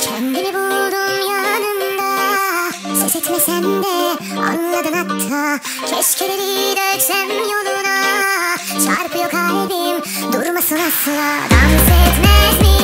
Kendimi buldum yanında Ses etmesem de anladın hatta. Keşkeleri döksem yoluna. Çarpıyor kalbim durmasın asla. Dans etmez mi?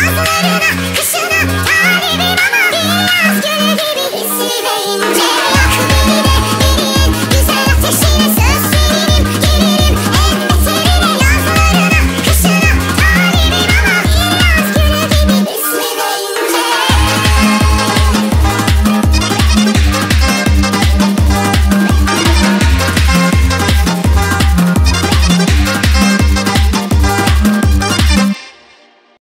遊べるな必死なアリビママ